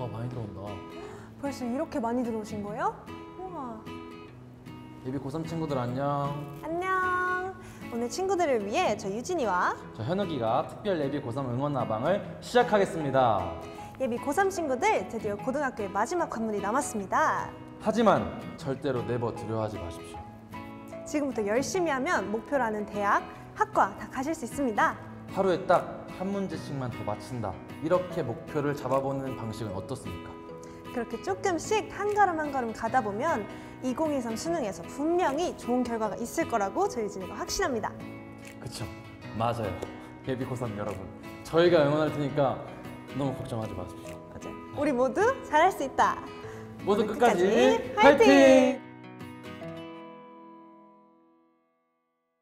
와 많이 들어온다. 벌써 이렇게 많이 들어오신 거예요? 우와. 예비 고3 친구들 안녕. 안녕. 오늘 친구들을 위해 저 유진이와 저 현욱이가 특별 예비 고3 응원 나방을 시작하겠습니다. 예비 고3 친구들 드디어 고등학교의 마지막 관문이 남았습니다. 하지만 절대로 네버 두려워하지 마십시오. 지금부터 열심히 하면 목표라는 대학, 학과 다 가실 수 있습니다. 하루에 딱 한 문제씩만 더 맞춘다. 이렇게 목표를 잡아보는 방식은 어떻습니까? 그렇게 조금씩 한 걸음 한 걸음 가다 보면 2023 수능에서 분명히 좋은 결과가 있을 거라고 저희 유진이가 확신합니다. 그쵸? 맞아요. 예비 고3 여러분. 저희가 응원할 테니까 너무 걱정하지 마십시오. 맞아요. 우리 모두 잘할 수 있다. 모두 끝까지 끝까지 화이팅! 화이팅!